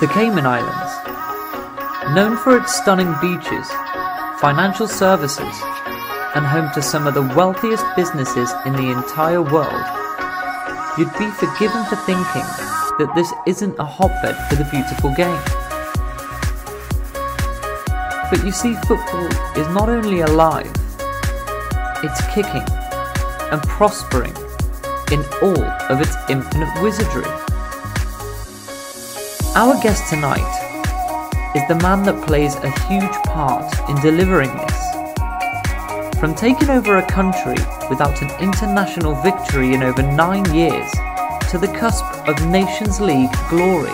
The Cayman Islands, known for its stunning beaches, financial services, and home to some of the wealthiest businesses in the entire world, you'd be forgiven for thinking that this isn't a hotbed for the beautiful game. But you see, football is not only alive, it's kicking and prospering in all of its infinite wizardry. Our guest tonight is the man that plays a huge part in delivering this. From taking over a country without an international victory in over nine years to the cusp of Nations League glory,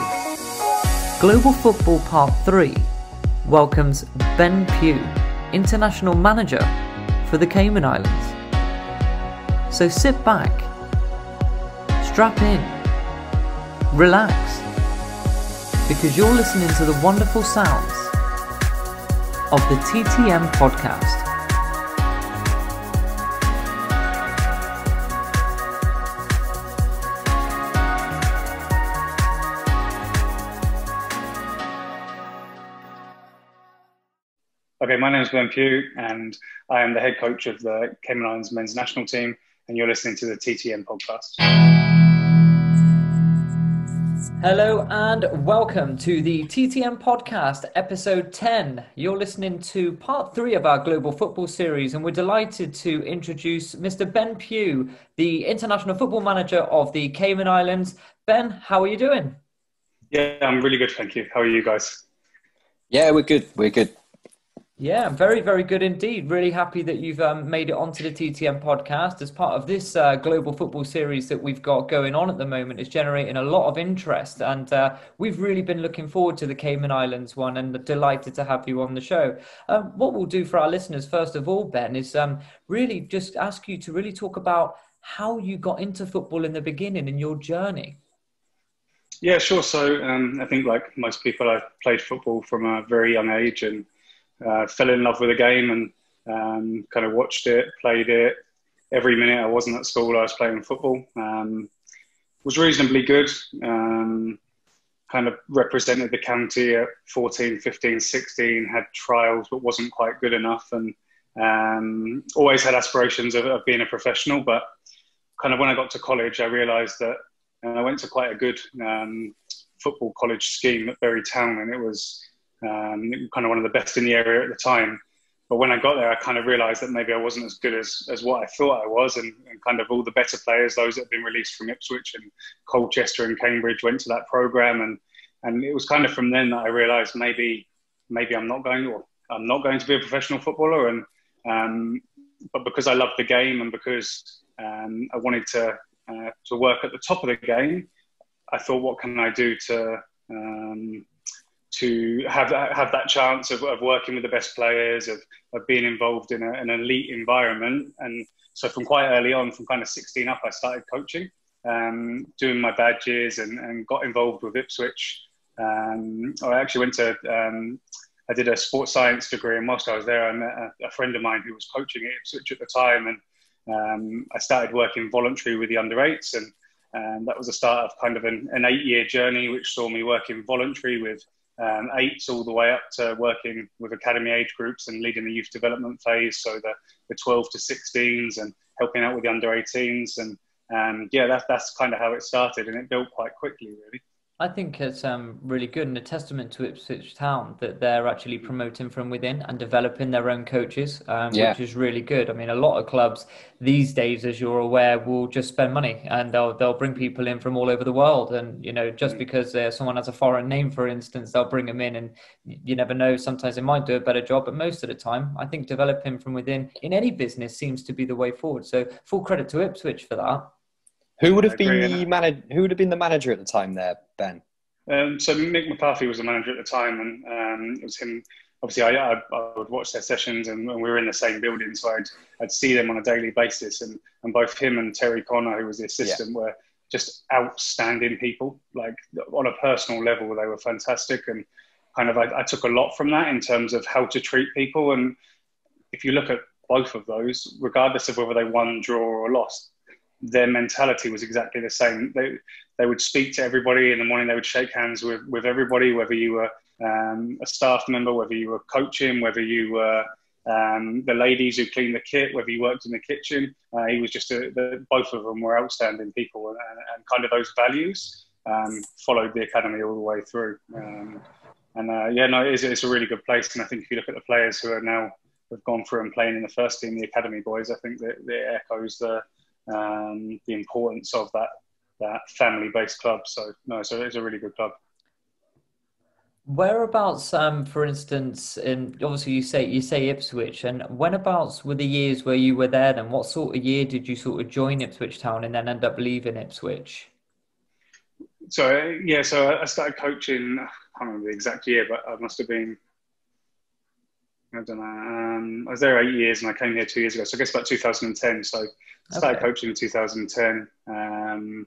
Global Football Part 3 welcomes Ben Pugh, International Manager for the Cayman Islands. So sit back, strap in, relax because you're listening to the wonderful sounds of the TTM podcast. Okay, my name is Ben Pugh, and I am the head coach of the Cayman Islands men's national team, and you're listening to the TTM podcast. Hello and welcome to the TTM podcast, episode 10. You're listening to part three of our global football series, and we're delighted to introduce Mr. Ben Pugh, the international football manager of the Cayman Islands. Ben, how are you doing? Yeah, I'm really good, thank you. How are you guys? Yeah, we're good. We're good. Yeah, very, very good indeed. Really happy that you've um, made it onto the TTM podcast as part of this uh, global football series that we've got going on at the moment. It's generating a lot of interest, and uh, we've really been looking forward to the Cayman Islands one and delighted to have you on the show. Um, what we'll do for our listeners, first of all, Ben, is um, really just ask you to really talk about how you got into football in the beginning and your journey. Yeah, sure. So um, I think, like most people, I played football from a very young age and uh, fell in love with the game and um, kind of watched it, played it. Every minute I wasn't at school, I was playing football. Um, was reasonably good. Um, kind of represented the county at 14, 15, 16, had trials but wasn't quite good enough and um, always had aspirations of, of, being a professional. But kind of when I got to college, I realised that I went to quite a good um, football college scheme at Bury Town and it was um, kind of one of the best in the area at the time. But when I got there, I kind of realised that maybe I wasn't as good as, as what I thought I was, and, and, kind of all the better players, those that had been released from Ipswich and Colchester and Cambridge, went to that program, and and it was kind of from then that I realised maybe maybe I'm not going to I'm not going to be a professional footballer, and um, but because I loved the game and because um, I wanted to uh, to work at the top of the game, I thought, what can I do to um, to have that, have that chance of, of working with the best players, of, of being involved in a, an elite environment. And so from quite early on, from kind of 16 up, I started coaching, um, doing my badges and, and got involved with Ipswich. Um, I actually went to, um, I did a sports science degree, and whilst I was there, I met a, a friend of mine who was coaching at Ipswich at the time. And um, I started working voluntary with the under eights. And and that was the start of kind of an, an eight year journey, which saw me working voluntary with um, eights all the way up to working with academy age groups and leading the youth development phase, so the, the 12 to 16s and helping out with the under 18s. And um, yeah, that, that's kind of how it started, and it built quite quickly, really. I think it's um, really good and a testament to Ipswich Town that they're actually promoting from within and developing their own coaches, um, yeah. which is really good. I mean, a lot of clubs these days, as you're aware, will just spend money and they'll they'll bring people in from all over the world. And you know, just mm. because uh, someone has a foreign name, for instance, they'll bring them in, and you never know. Sometimes they might do a better job, but most of the time, I think developing from within in any business seems to be the way forward. So, full credit to Ipswich for that. Who would have been the manager? Who would have been the manager at the time there, Ben? Um, so Mick McCarthy was the manager at the time, and um, it was him. Obviously, I, I, I, would watch their sessions, and, and, we were in the same building, so I'd, I'd see them on a daily basis. And, and both him and Terry Connor, who was the assistant, yeah. were just outstanding people. Like on a personal level, they were fantastic, and kind of I, I took a lot from that in terms of how to treat people. And if you look at both of those, regardless of whether they won, draw, or lost, their mentality was exactly the same. They they would speak to everybody in the morning. They would shake hands with with everybody, whether you were um, a staff member, whether you were coaching, whether you were um, the ladies who cleaned the kit, whether you worked in the kitchen. Uh, he was just a, the, both of them were outstanding people, and, and kind of those values um, followed the academy all the way through. Um, and uh, yeah, no, it is, it's a really good place. And I think if you look at the players who are now have gone through and playing in the first team, the academy boys, I think that it echoes the um, the importance of that that family based club. So no, so it's a really good club. Whereabouts, um, for instance, in obviously you say you say Ipswich, and whenabouts were the years where you were there? Then, what sort of year did you sort of join Ipswich Town and then end up leaving Ipswich? So yeah, so I started coaching. I can't remember the exact year, but I must have been. I don't know. Um, I was there eight years, and I came here two years ago. So I guess about 2010. So I started okay. coaching in 2010. Um,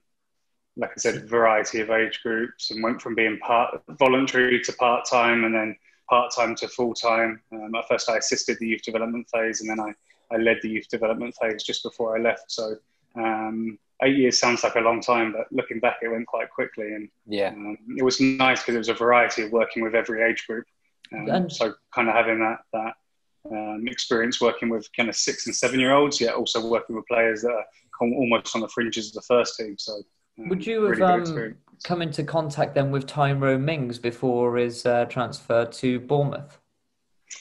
like I said, a variety of age groups and went from being part voluntary to part time and then part time to full time. Um, at first, I assisted the youth development phase and then I, I led the youth development phase just before I left. So, um, eight years sounds like a long time, but looking back, it went quite quickly. And yeah, um, it was nice because it was a variety of working with every age group. Um, so, kind of having that, that um, experience working with kind of six and seven year olds, yet also working with players that are almost on the fringes of the first team. So, would you have um, come into contact then with Tyrone Mings before his uh, transfer to Bournemouth?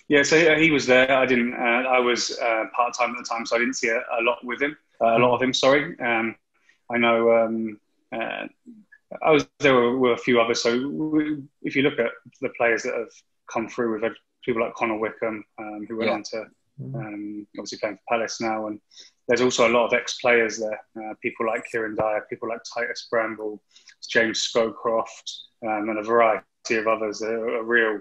Yeah, so he was there. I didn't. Uh, I was uh, part time at the time, so I didn't see a, a lot with him. Uh, a lot of him. Sorry. Um, I know. Um, uh, I was there were, were, a few others. So we, if you look at the players that have come through, we've people like Connor Wickham, um, who went yeah. on to mm. um, obviously playing for Palace now, and there's also a lot of ex-players there. Uh, people like Kieran Dyer, people like Titus Bramble, James Scowcroft, um, and a variety of others. A, a real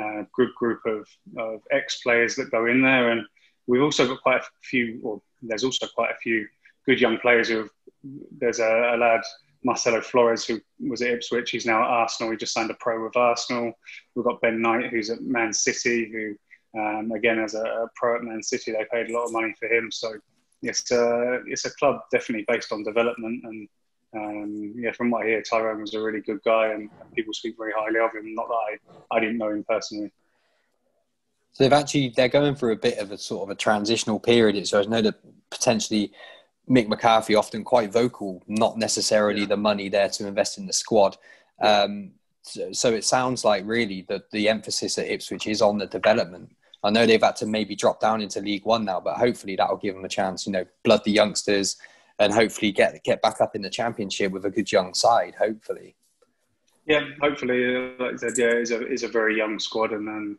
uh, good group of, of ex-players that go in there, and we've also got quite a few. Well, there's also quite a few good young players who. Have, there's a, a lad. Marcelo Flores, who was at Ipswich, he's now at Arsenal. He just signed a pro with Arsenal. We've got Ben Knight, who's at Man City, who, um, again, as a, a, pro at Man City, they paid a lot of money for him. So it's a, it's a club definitely based on development. And um, yeah, from what I hear, Tyrone was a really good guy and, and, people speak very highly of him. Not that I, I didn't know him personally. So they've actually, they're going through a bit of a sort of a transitional period. So I know that potentially Mick McCarthy often quite vocal, not necessarily yeah. the money there to invest in the squad. Um, so, so, it sounds like really that the emphasis at Ipswich is on the development I know they've had to maybe drop down into League One now, but hopefully that'll give them a chance. You know, blood the youngsters and hopefully get get back up in the Championship with a good young side. Hopefully. Yeah, hopefully, uh, like I said, yeah, is a is a very young squad, and then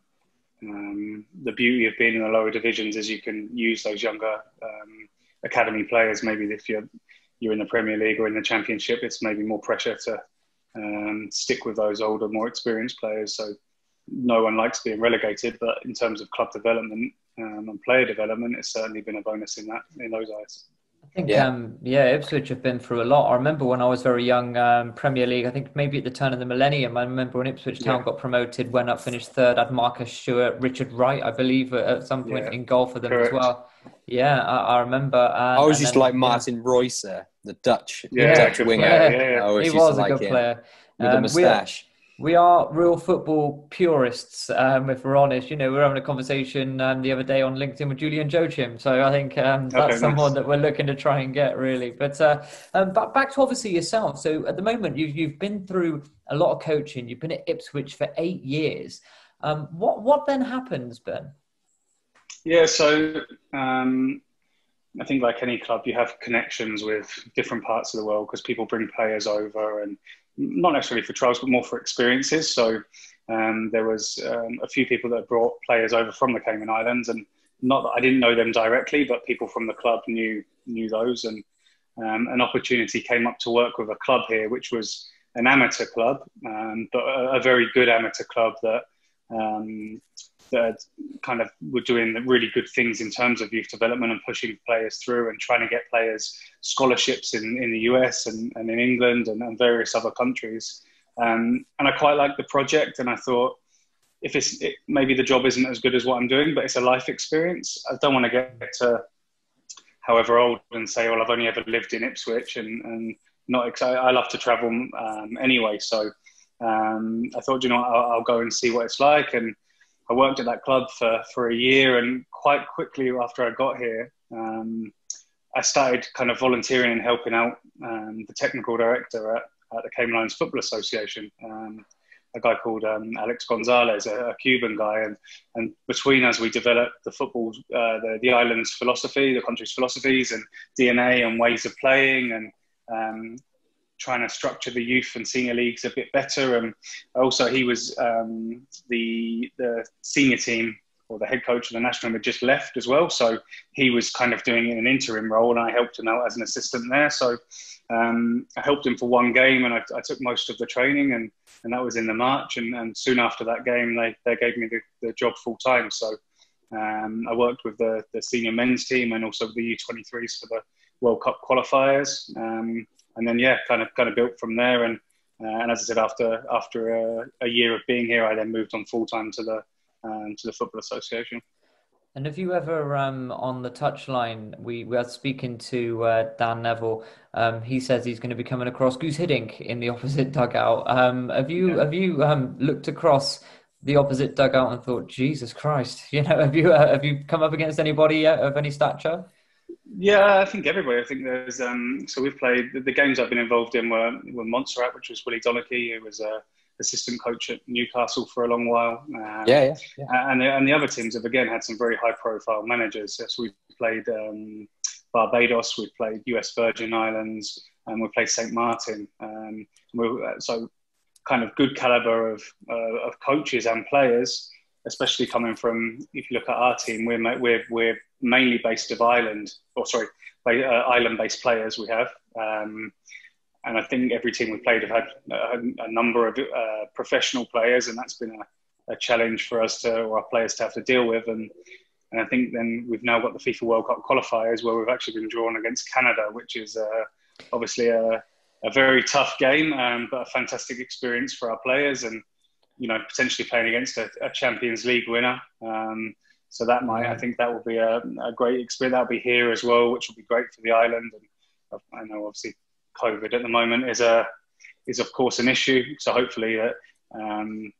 um, the beauty of being in the lower divisions is you can use those younger um, academy players. Maybe if you're you're in the Premier League or in the Championship, it's maybe more pressure to um, stick with those older, more experienced players. So no one likes being relegated, but in terms of club development um, and player development, it's certainly been a bonus in that in those eyes. I think yeah. Um, yeah, Ipswich have been through a lot. I remember when I was very young, um, Premier League. I think maybe at the turn of the millennium. I remember when Ipswich Town yeah. got promoted, went up, finished third. Had Marcus Stewart, Richard Wright, I believe, at some point yeah. in goal for them Correct. as well. Yeah, I, I remember. Uh, I was just then, like Martin Reus, the Dutch, yeah, the Dutch winger. Yeah, he was a good player with um, a moustache we are real football purists, um, if we're honest. You know, we were having a conversation um, the other day on LinkedIn with Julian Joachim. So I think um, that's okay, someone nice. that we're looking to try and get, really. But uh, um, but back to obviously yourself. So at the moment, you've, you've been through a lot of coaching. You've been at Ipswich for eight years. Um, what, what then happens, Ben? Yeah, so um, I think like any club, you have connections with different parts of the world because people bring players over and not necessarily for trials, but more for experiences. So um, there was um, a few people that brought players over from the Cayman Islands, and not that I didn't know them directly, but people from the club knew knew those, and um, an opportunity came up to work with a club here, which was an amateur club, um, but a, a, very good amateur club that um, that kind of were doing really good things in terms of youth development and pushing players through and trying to get players scholarships in, in the US and, and in England and, and various other countries. Um, and I quite liked the project, and I thought if it's it, maybe the job isn't as good as what I'm doing, but it's a life experience. I don't want to get to however old and say, well, I've only ever lived in Ipswich and, and not excited. I love to travel um, anyway. So um, I thought, you know, I'll, I'll, go and see what it's like. And I worked at that club for, for a year. And quite quickly after I got here, um, I started kind of volunteering and helping out um, the technical director at, at the Cayman Islands Football Association. Um, a guy called um, Alex Gonzalez, a, a, Cuban guy, and and between us we developed the football, uh, the the island's philosophy, the country's philosophies and DNA and ways of playing, and um, trying to structure the youth and senior leagues a bit better. And also he was um, the the senior team or the head coach of the national had just left as well, so he was kind of doing an interim role, and I helped him out as an assistant there. So um, I helped him for one game, and I, I, took most of the training, and, and that was in the March. And, and soon after that game, they, they gave me the, the job full time. So um, I worked with the, the senior men's team and also the U23s for the World Cup qualifiers. Um, and then yeah, kind of kind of built from there. And uh, and as I said, after after a, a, year of being here, I then moved on full time to the um, to the Football Association. And have you ever um, on the touchline? We we are speaking to uh, Dan Neville. Um, he says he's going to be coming across Guus Hiddink in the opposite dugout. Um, have you yeah. have you um, looked across the opposite dugout and thought, Jesus Christ? You know, have you uh, have you come up against anybody yet of any stature? Yeah, I think everybody. I think there's um, so we've played the, the, games I've been involved in were were Montserrat, which was Willie Donachie, who was a assistant coach at Newcastle for a long while. Um, yeah, yeah, yeah. And, the, and the other teams have again had some very high profile managers. So we've played um, Barbados, we've played US Virgin Islands, and we played St. Martin. Um, so kind of good caliber of, uh, of coaches and players, especially coming from, if you look at our team, we're, we're, we're mainly based of Ireland, or sorry, uh, island based players we have. Um, and I think every team we've played have had a, a number of uh, professional players, and that's been a, a, challenge for us to, or our players to have to deal with. And, and I think then we've now got the FIFA World Cup qualifiers where we've actually been drawn against Canada, which is uh, obviously a, a, very tough game, um, but a fantastic experience for our players, and you know potentially playing against a, a Champions League winner. Um, so that might, I think, that will be a, a great experience. That'll be here as well, which will be great for the island. And I know obviously COVID at the moment is a is of course an issue. So hopefully that um,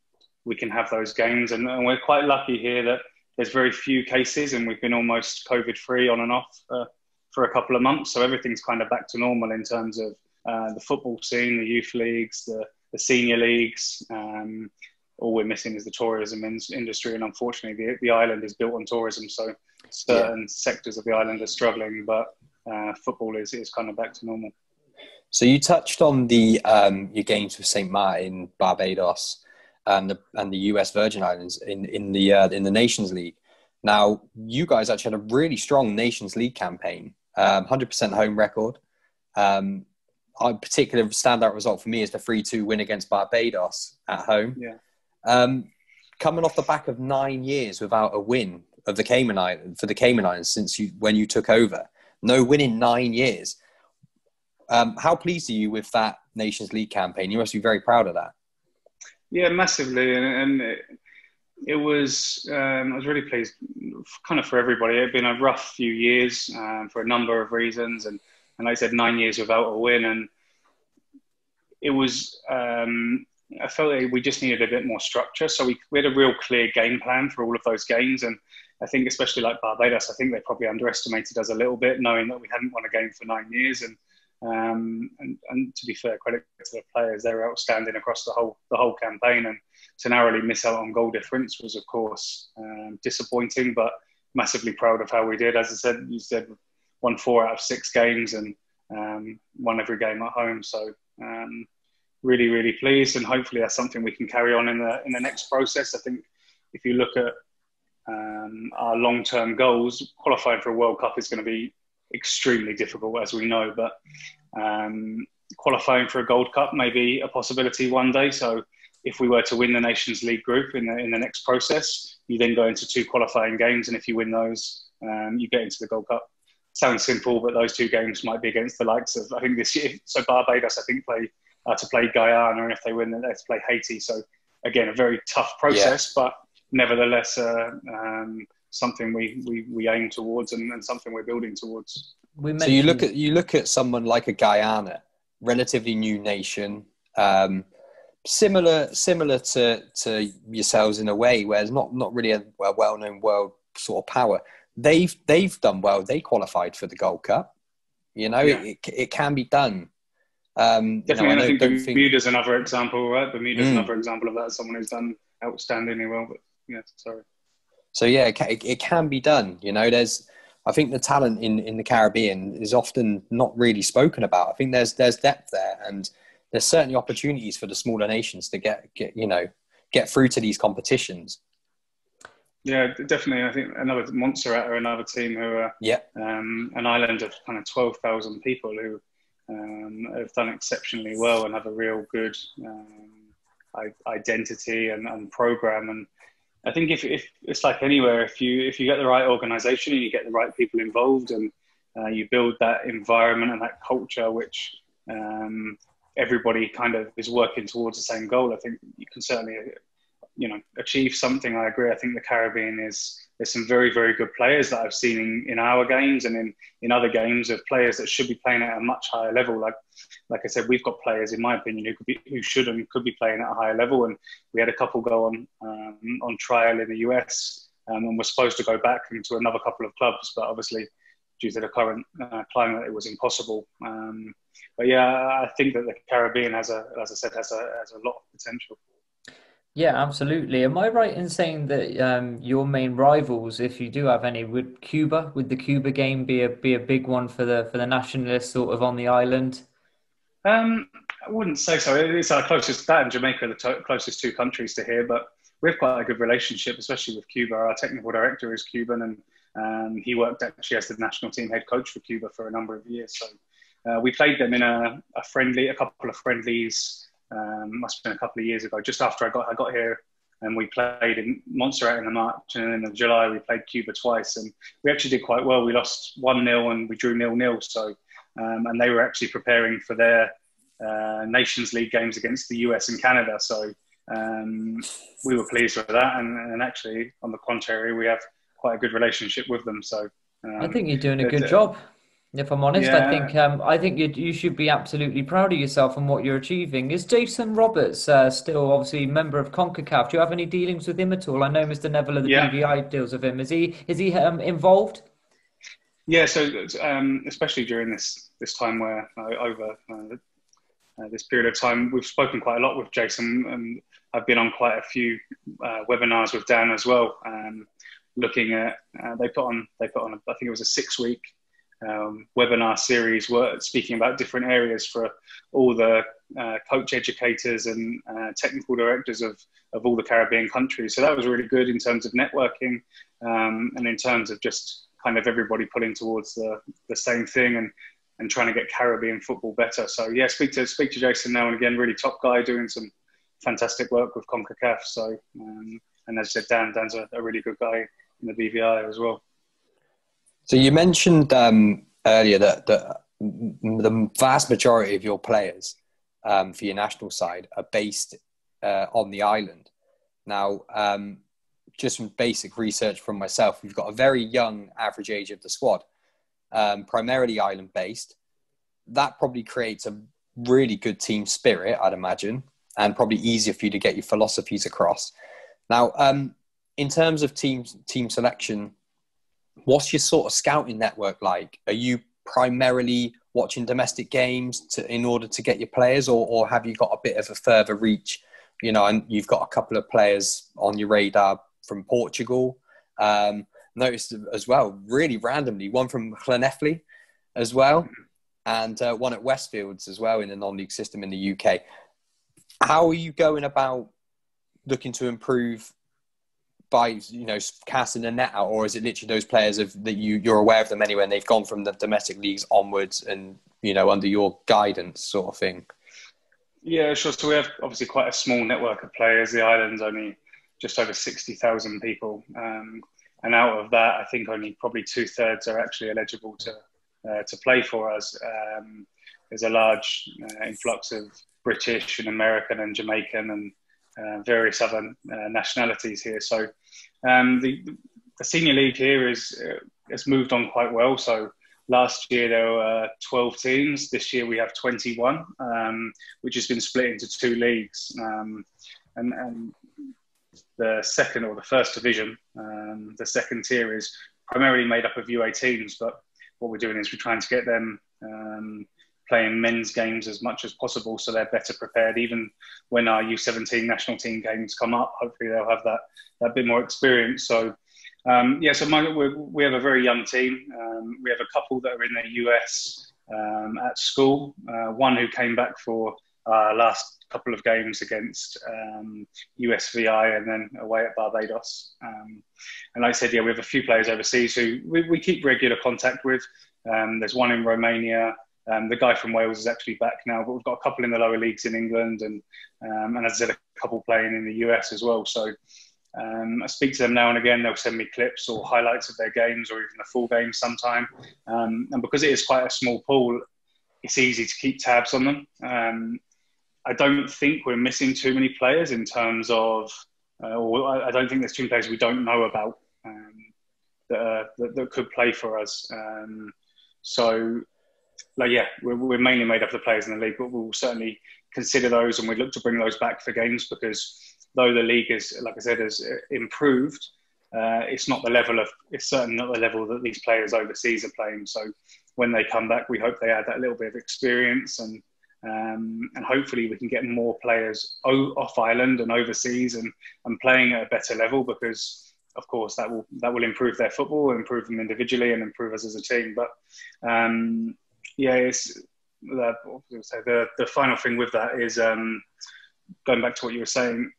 we can have those games, and, and, we're quite lucky here that there's very few cases, and we've been almost COVID free on and off uh, for a couple of months. So everything's kind of back to normal in terms of uh, the football scene, the youth leagues, the, the senior leagues. Um, all we're missing is the tourism industry, and unfortunately, the, the island is built on tourism, so certain yeah. sectors of the island are struggling, but uh, football is, is kind of back to normal. So you touched on the um, your games with Saint Martin, Barbados, and the and the US Virgin Islands in in the uh, in the Nations League. Now you guys actually had a really strong Nations League campaign, um, hundred um, percent home record. Um, a particular standout result for me is the three two win against Barbados at home. Yeah. Um, coming off the back of nine years without a win of the Cayman Islands for the Cayman Islands since you when you took over, no win in nine years um, how pleased are you with that Nations League campaign? You must be very proud of that. Yeah, massively, and, and it, it, was. Um, I was really pleased, kind of for everybody. It had been a rough few years um, for a number of reasons, and and like I said, nine years without a win, and it was. Um, I felt like we just needed a bit more structure, so we, we had a real clear game plan for all of those games, and I think especially like Barbados, I think they probably underestimated us a little bit, knowing that we hadn't won a game for nine years, and um, and, and, to be fair, credit to the players, they were outstanding across the whole the whole campaign. And to narrowly miss out on goal difference was, of course, um, disappointing, but massively proud of how we did. As I said, you said won four out of six games and um, won every game at home. So um, really, really pleased, and hopefully that's something we can carry on in the in the next process. I think if you look at um, our long term goals, qualifying for a World Cup is going to be extremely difficult, as we know. But um, qualifying for a Gold Cup may be a possibility one day. So if we were to win the Nations League group in the, in the next process, you then go into two qualifying games, and if you win those, um, you get into the Gold Cup. Sounds simple, but those two games might be against the likes of I think this year. So Barbados, I think, play uh, to play Guyana, and if they win, then they have to play Haiti. So again, a very tough process, yeah. but nevertheless, uh, um, something we, we, we aim towards and, and something we're building towards. so you look at you look at someone like a Guyana, relatively new nation, um, similar similar to to yourselves in a way, where it's not not really a, a well known world sort of power. They've they've done well. They qualified for the Gold Cup. You know, yeah. it, it can be done. Um, Definitely, you know, I, I think Bermuda's think... another example, right? Bermuda's mm. another example of that. Someone who's done outstandingly well. But yeah, sorry. So yeah, it can, it can be done. You know, there's. I think the talent in, in the Caribbean is often not really spoken about. I think there's there's depth there, and there's certainly opportunities for the smaller nations to get get you know get through to these competitions. Yeah, definitely. I think another Montserrat or another team who are yeah. um, an island of kind of twelve thousand people who um, have done exceptionally well and have a real good um, identity and, and, program. And I think if, if, it's like anywhere, if you if you get the right organisation and you get the right people involved and uh, you build that environment and that culture, which um, everybody kind of is working towards the same goal, I think you can certainly you know achieve something. I agree. I think the Caribbean is there's some very very good players that I've seen in, in our games and in, in other games of players that should be playing at a much higher level. Like like I said, we've got players in my opinion who could be who should and could be playing at a higher level. And we had a couple go on um, on trial in the US. Um, and we're supposed to go back into another couple of clubs, but obviously due to the current uh, climate, it was impossible. Um, but yeah, I think that the Caribbean has a, as I said, has a has a lot of potential. Yeah, absolutely. Am I right in saying that um, your main rivals, if you do have any, would Cuba, would the Cuba game be a be a big one for the for the nationalists sort of on the island? Um, I wouldn't say so. It's our closest. That and Jamaica are the to- closest two countries to here, but we have quite a good relationship, especially with Cuba. Our technical director is Cuban, and um, he worked actually as the national team head coach for Cuba for a number of years. So uh, we played them in a, a friendly, a couple of friendlies um, must have been a couple of years ago, just after I got I got here, and we played in Montserrat in the March, and in July we played Cuba twice, and we actually did quite well. We lost one 0 and we drew nil nil. So, um, and they were actually preparing for their uh, Nations League games against the US and Canada. So um, we were pleased with that, and, and, actually, on the contrary, we have quite a good relationship with them. So I think you're doing a good uh, job. If I'm honest, yeah. I think um, I think you, you should be absolutely proud of yourself and what you're achieving. Is Jason Roberts uh, still obviously member of Concacaf? Do you have any dealings with him at all? I know Mr. Neville of the yeah. BVI deals with him. Is he is he um, involved? Yeah, so um, especially during this this time where uh, over uh, uh, this period of time, we've spoken quite a lot with Jason, and I've been on quite a few uh, webinars with Dan as well, um, looking at uh, they put on they put on I think it was a six week um, webinar series were speaking about different areas for all the uh, coach educators and uh, technical directors of, of all the Caribbean countries. So that was really good in terms of networking um, and in terms of just kind of everybody pulling towards the, the same thing and, and trying to get Caribbean football better. So yeah, speak to speak to Jason now and again, really top guy doing some fantastic work with CONCACAF. So um, and as I said, Dan Dan's a, a really good guy in the BVI as well. So you mentioned um, earlier that, the vast majority of your players um, for your national side are based uh, on the island. Now, um, just from basic research from myself, we've got a very young average age of the squad, um, primarily island based. That probably creates a really good team spirit, I'd imagine, and probably easier for you to get your philosophies across. Now, um, in terms of team team selection what's your sort of scouting network like? Are you primarily watching domestic games to, in order to get your players, or, or have you got a bit of a further reach? You know, and you've got a couple of players on your radar from Portugal. Um, noticed as well, really randomly, one from Llanelli as well, and uh, one at Westfields as well in the non-league system in the UK. How are you going about looking to improve by you know casting a net out, or is it literally those players of, that you you're aware of them anyway, and they've gone from the domestic leagues onwards, and you know under your guidance, sort of thing? Yeah, sure. So we have obviously quite a small network of players. The island's only just over sixty thousand people, um, and out of that, I think only probably two thirds are actually eligible to uh, to play for us. Um, there's a large uh, influx of British and American and Jamaican and uh, various other uh, nationalities here. So um, the the senior league here is uh, has moved on quite well. So last year there were 12 teams. This year we have 21, um, which has been split into two leagues. Um, and, and, the second or the first division, um, the second tier is primarily made up of UA teams. But what we're doing is we're trying to get them um, playing men's games as much as possible so they're better prepared even when our U17 national team games come up hopefully they'll have that that bit more experience so um, yeah so my, we have a very young team um, we have a couple that are in the US um, at school uh, one who came back for our last couple of games against um, USVI and then away at Barbados. Um, and like I said, yeah, we have a few players overseas who we, we keep regular contact with. Um, there's one in Romania, um, the guy from Wales is actually back now, but we've got a couple in the lower leagues in England, and um, and as I said, a couple playing in the US as well. So um, I speak to them now and again. They'll send me clips or highlights of their games, or even the full games sometime. Um, and because it is quite a small pool, it's easy to keep tabs on them. Um, I don't think we're missing too many players in terms of, uh, or I don't think there's too many players we don't know about um, that, uh, that, that, could play for us. so like yeah, we're, we're, mainly made up of the players in the league, but we'll certainly consider those and we'd look to bring those back for games because though the league is, like I said, has improved, uh, it's not the level of, it's certainly not the level that these players overseas are playing. So when they come back, we hope they add that little bit of experience and um, and hopefully we can get more players off island and overseas and, and playing at a better level because of course that will that will improve their football, improve them individually, and improve us as a team. But um, yeah, it's the, the the final thing with that is um, going back to what you were saying.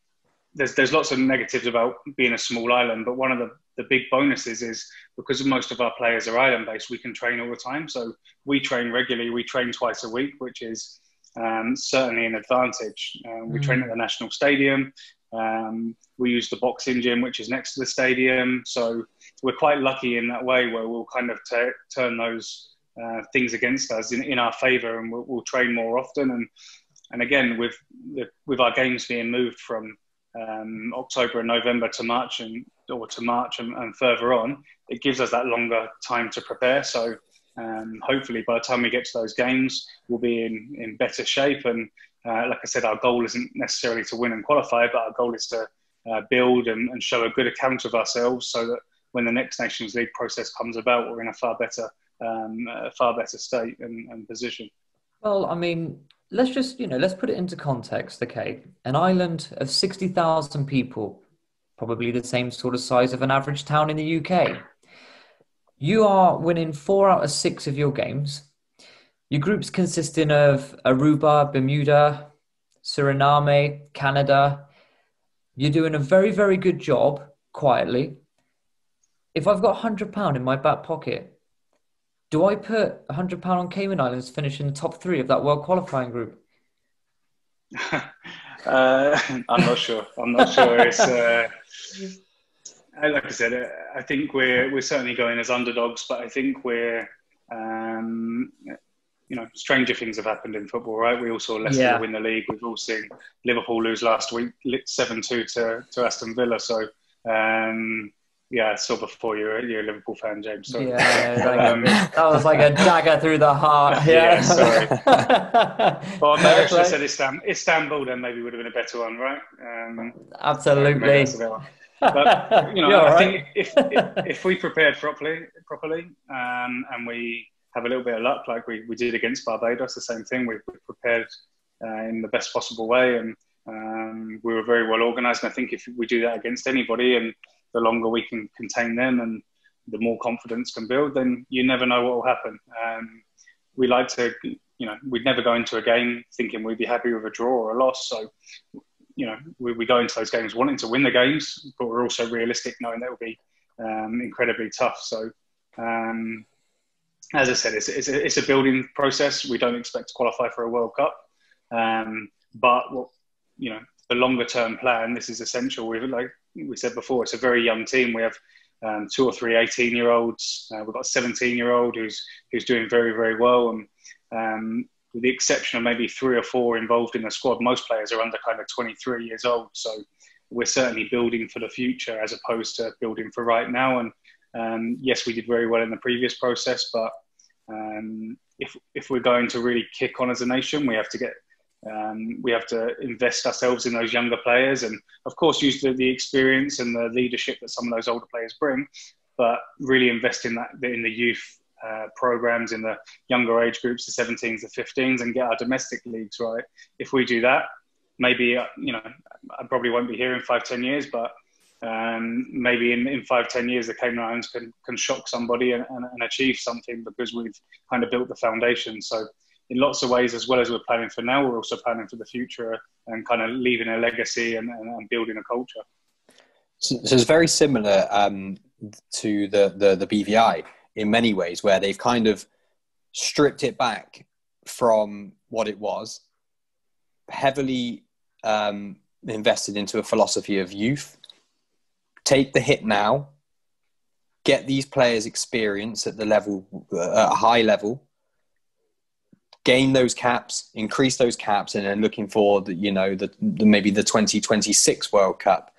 There's there's lots of negatives about being a small island, but one of the the big bonuses is because most of our players are island based, we can train all the time. So we train regularly. We train twice a week, which is um, certainly an advantage. Um, we mm. train at the national stadium. Um, we use the boxing gym, which is next to the stadium. So we're quite lucky in that way, where we'll kind of t- turn those uh, things against us in, in our favour, and we'll, we'll, train more often. And and again, with the, with our games being moved from um, October and November to March and or to March and, and, further on, it gives us that longer time to prepare. So um, hopefully, by the time we get to those games, we'll be in in better shape. And uh, like I said, our goal isn't necessarily to win and qualify, but our goal is to uh, build and, and show a good account of ourselves, so that when the next Nations League process comes about, we're in a far better um, a far better state and, and position. Well, I mean, let's just you know let's put it into context. Okay, an island of sixty thousand people, probably the same sort of size of an average town in the UK. You are winning four out of six of your games. Your group's consisting of Aruba, Bermuda, Suriname, Canada. You're doing a very, very good job quietly. If I've got £100 in my back pocket, do I put £100 on Cayman Islands finishing the top three of that world qualifying group? uh, I'm not sure. I'm not sure. It's uh, like I said. Uh, I think we're we're certainly going as underdogs, but I think we're um, you know stranger things have happened in football, right? We all saw Leicester yeah. win the league. We've all seen Liverpool lose last week, seven two to to Aston Villa. So um, yeah, I saw before you're, you're a Liverpool fan, James. Sorry. Yeah, um, that was like a dagger through the heart. Yeah, yeah sorry. well, maybe I should have said Istanbul, Istanbul, then maybe would have been a better one, right? Um, Absolutely. But you know, I right. think if, if, if we prepared properly, properly, um, and we have a little bit of luck, like we, we did against Barbados, the same thing. We, we prepared uh, in the best possible way, and um, we were very well organised. And I think if we do that against anybody, and the longer we can contain them and the more confidence can build, then you never know what will happen. Um, we like to, you know, we'd never go into a game thinking we'd be happy with a draw or a loss. So, you know, we, we go into those games wanting to win the games, but we're also realistic knowing that will be um, incredibly tough. So, um, as I said, it's, it's, a, it's, a, building process. We don't expect to qualify for a World Cup, um, but you know, the longer term plan, this is essential. We've like we said before, it's a very young team. We have um, two or three 18 year olds. Uh, we've got a 17 year old who's who's doing very very well, and um, with the exception of maybe three or four involved in the squad, most players are under kind of 23 years old. So we're certainly building for the future as opposed to building for right now. And um, yes, we did very well in the previous process, but um, if if we're going to really kick on as a nation, we have to get um, we have to invest ourselves in those younger players, and of course use the, the experience and the leadership that some of those older players bring, but really invest in that in the youth uh, programs in the younger age groups, the 17s, the 15s, and get our domestic leagues right. If we do that, maybe uh, you know I probably won't be here in five, ten years, but um, maybe in, in five, ten years, the Cayman Islands can, can shock somebody and, and, and, achieve something because we've kind of built the foundation. So, in lots of ways, as well as we're planning for now, we're also planning for the future and kind of leaving a legacy and, and, and building a culture. So, so it's very similar um, to the, the, the BVI in many ways, where they've kind of stripped it back from what it was, heavily um, invested into a philosophy of youth. Take the hit now, get these players experience at the level, uh, at a high level, gain those caps, increase those caps, and then looking for the, you know, the, the maybe the 2026 World Cup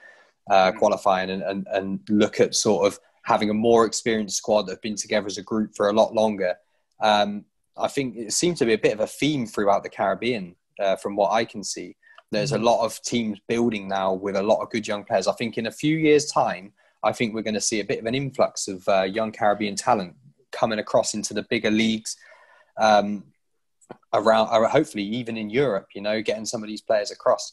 uh, mm. qualifying and, and, and look at sort of having a more experienced squad that have been together as a group for a lot longer. Um, I think it seems to be a bit of a theme throughout the Caribbean, uh, from what I can see. There's a mm-hmm. lot of teams building now with a lot of good young players. I think in a few years' time, I think we're going to see a bit of an influx of uh, young Caribbean talent coming across into the bigger leagues um, around, or hopefully even in Europe. You know, getting some of these players across.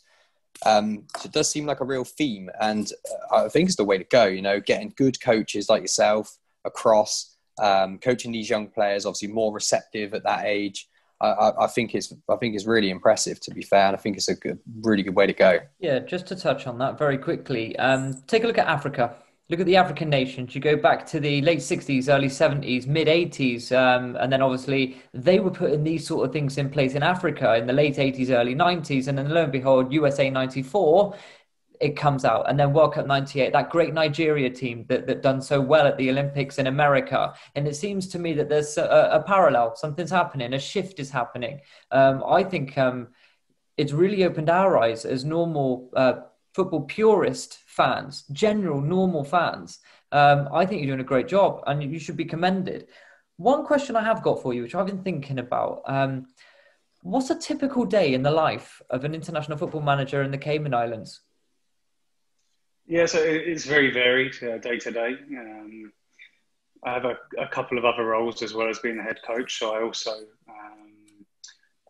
Um, so it does seem like a real theme, and uh, I think it's the way to go. You know, getting good coaches like yourself across, um, coaching these young players, obviously more receptive at that age. I, I, think it's I think it's really impressive to be fair, and I think it's a good, really good way to go. Yeah, just to touch on that very quickly, um, take a look at Africa. Look at the African nations. You go back to the late '60s, early '70s, mid '80s, um, and then obviously they were putting these sort of things in place in Africa in the late '80s, early '90s, and then lo and behold, USA '94 it comes out. And then World Cup 98, that great Nigeria team that, that done so well at the Olympics in America. And it seems to me that there's a, a parallel, something's happening, a shift is happening. Um, I think um, it's really opened our eyes as normal uh, football purist fans, general normal fans. Um, I think you're doing a great job and you should be commended. One question I have got for you, which I've been thinking about. Um, what's a typical day in the life of an international football manager in the Cayman Islands? Yeah, so it's very varied uh, day to day. Um, I have a, a, couple of other roles as well as being the head coach. So I also um,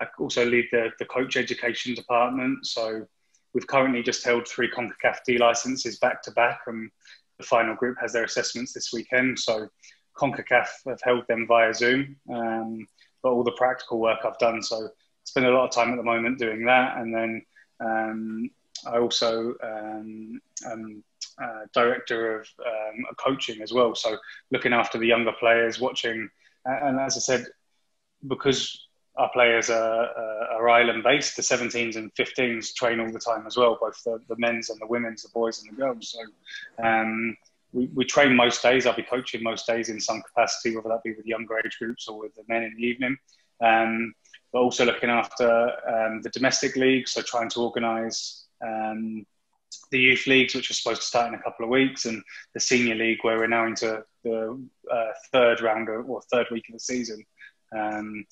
I also lead the, the coach education department. So we've currently just held three CONCACAF D licenses back to back, and the final group has their assessments this weekend. So CONCACAF have held them via Zoom, um, but all the practical work I've done. So spend a lot of time at the moment doing that, and then um, I also um, am uh, director of um, coaching as well. So looking after the younger players, watching, and as I said, because our players are, are island based, the 17s and 15s train all the time as well, both the, the men's and the women's, the boys and the girls. So um, we, we train most days. I'll be coaching most days in some capacity, whether that be with younger age groups or with the men in the evening. Um, but also looking after um, the domestic league, so trying to organise um, the youth leagues, which are supposed to start in a couple of weeks, and the senior league, where we're now into the uh, third round or third week of the season. Um,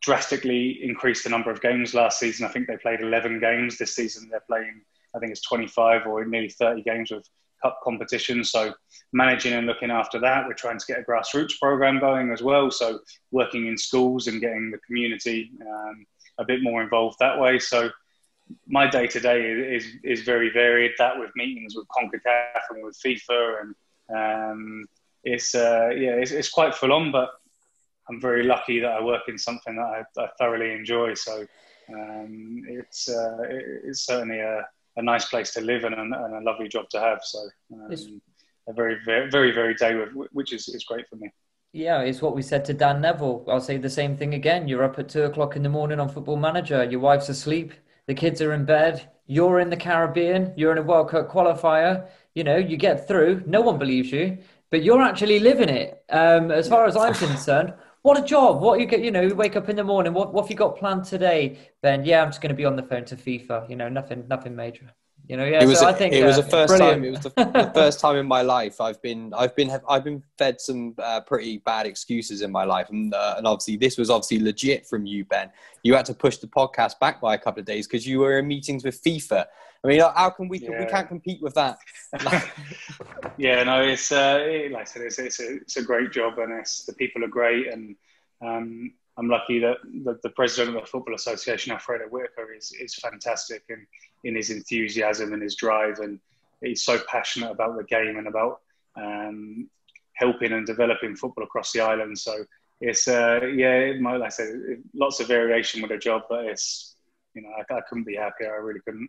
drastically increased the number of games last season. I think they played 11 games this season. They're playing, I think it's 25 or nearly 30 games of cup competition. So managing and looking after that, we're trying to get a grassroots program going as well. So working in schools and getting the community um, a bit more involved that way. So my day to day is is very varied. That with meetings with Concacaf and with FIFA, and um, it's uh, yeah, it's, it's, quite full on. But I'm very lucky that I work in something that I, I thoroughly enjoy. So um, it's uh, it's certainly a, a nice place to live and a, and a lovely job to have. So um, a very very very very day with, which is is great for me. Yeah, it's what we said to Dan Neville. I'll say the same thing again. You're up at two o'clock in the morning on Football Manager. Your wife's asleep the kids are in bed, you're in the Caribbean, you're in a World Cup qualifier, you know, you get through, no one believes you, but you're actually living it. Um, as far as I'm concerned, what a job. What you get, you know, you wake up in the morning, what, what have you got planned today, Ben? Yeah, I'm just going to be on the phone to FIFA, you know, nothing, nothing major. You know, yeah. It was. so a- I think it was uh, the first brilliant. time. It was the, the first time in my life I've been. I've been. I've been fed some uh, pretty bad excuses in my life, and uh, and obviously this was obviously legit from you, Ben. You had to push the podcast back by a couple of days because you were in meetings with FIFA. I mean, how can we? We can't compete with that. yeah, no, it's uh, it, like I said, it's, it's, a, it's a great job, and it's, the people are great, and um, I'm lucky that the, the president of the Football Association, Alfredo Whitaker, is is fantastic and in his enthusiasm and his drive, and he's so passionate about the game and about um, helping and developing football across the island. So it's uh, yeah, might, like I said, lots of variation with the job, but it's you know I, I couldn't be happier. I really couldn't.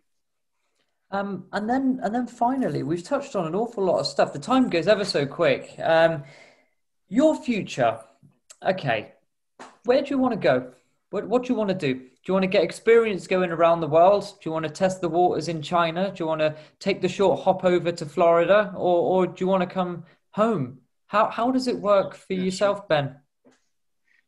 Um, and then, and then finally, we've touched on an awful lot of stuff. The time goes ever so quick. Um, your future, okay. Where do you want to go? What, what do you want to do? Do you want to get experience going around the world? Do you want to test the waters in China? Do you want to take the short hop over to Florida, or, or do you want to come home? How how does it work for yourself, Ben?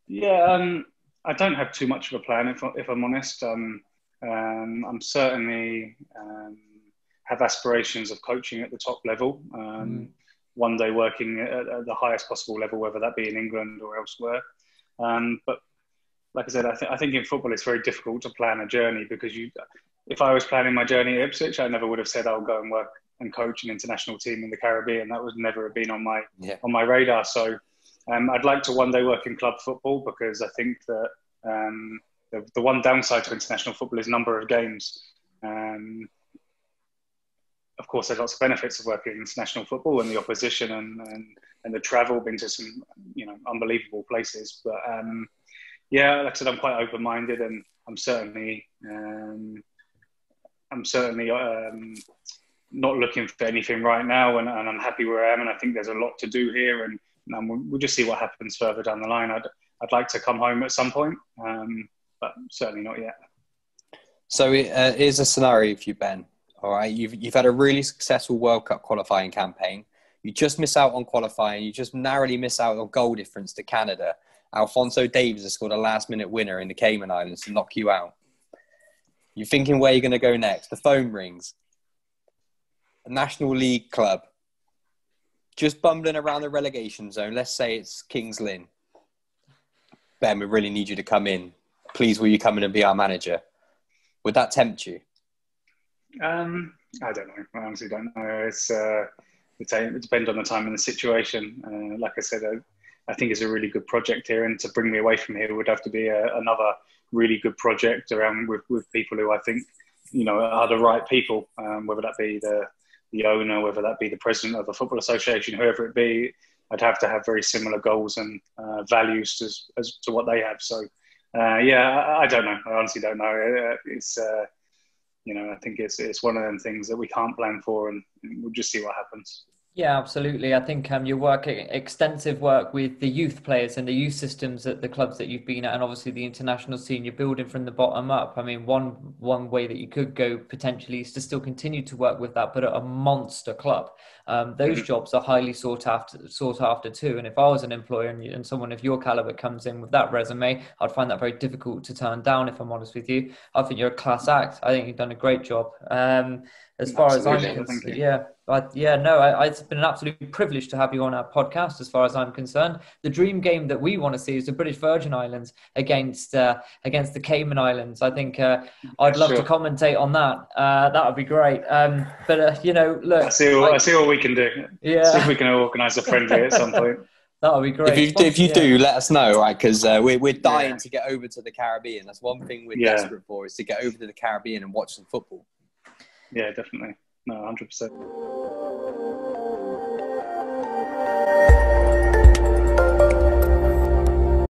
Yeah, um, I don't have too much of a plan, if, if I'm honest. Um, um, I'm certainly um, have aspirations of coaching at the top level. Um, One day working at, at the highest possible level, whether that be in England or elsewhere. Um, but like I said, I, th- I think in football it's very difficult to plan a journey because you, if I was planning my journey at Ipswich, I never would have said I'll go and work and coach an international team in the Caribbean. That would never have been on my Yeah. on my radar. So um, I'd like to one day work in club football because I think that um, the, the one downside to international football is number of games. Um, of course, there's lots of benefits of working in international football and the opposition and, and, and the travel been to some you know unbelievable places. But um, yeah, like I said, I'm quite open-minded and I'm certainly um, I'm certainly um, not looking for anything right now, and, and I'm happy where I am. And I think there's a lot to do here, and, and we'll, we'll just see what happens further down the line. I'd I'd like to come home at some point, um, but certainly not yet. So uh, here's a scenario for you, Ben. All right, you've you've had a really successful World Cup qualifying campaign. You just miss out on qualifying. You just narrowly miss out on goal difference to Canada. Alphonso Davies has scored a last-minute winner in the Cayman Islands to knock you out. You're thinking where you're going to go next. The phone rings. A National League club just bumbling around the relegation zone. Let's say it's Kings Lynn. Ben, we really need you to come in. Please, will you come in and be our manager? Would that tempt you? Um, I don't know. I honestly don't know. It's uh, it, depends on the time and the situation. Uh, like I said, I, think it's a really good project here, and to bring me away from here would have to be a, another really good project around with, with people who I think you know are the right people, um, whether that be the the owner, whether that be the president of the football association, whoever it be. I'd have to have very similar goals and uh, values to, as to what they have. So, uh, yeah, I, I, don't know. I honestly don't know. Uh, It's uh, you know, I think it's it's one of them things that we can't plan for, and we'll just see what happens. Yeah, absolutely. I think um, you're working extensive work with the youth players and the youth systems at the clubs that you've been at, and obviously the international scene. You're building from the bottom up. I mean, one one way that you could go potentially is to still continue to work with that, but at a monster club. Um, those Mhm. jobs are highly sought after, sought after too. And if I was an employer and, and someone of your caliber comes in with that resume, I'd find that very difficult to turn down. If I'm honest with you, I think you're a class act. I think you've done a great job. Um, as far as I'm concerned, yeah, but yeah, no, I, I- it's been an absolute privilege to have you on our podcast. As far as I'm concerned, the dream game that we want to see is the British Virgin Islands against uh, against the Cayman Islands. I think uh, I'd love Sure. to commentate on that. Uh, that would be great. Um, but uh, you know, look, I see. What, I- I see what we can do. See if we can organise a friendly at some point. that would be great. If you, if you Yeah. do, let us know, right? Because uh, we're, we're dying Yeah. to get over to the Caribbean. That's one thing we're Yeah. desperate for is to get over to the Caribbean and watch some football. Yeah, definitely. No, 100%.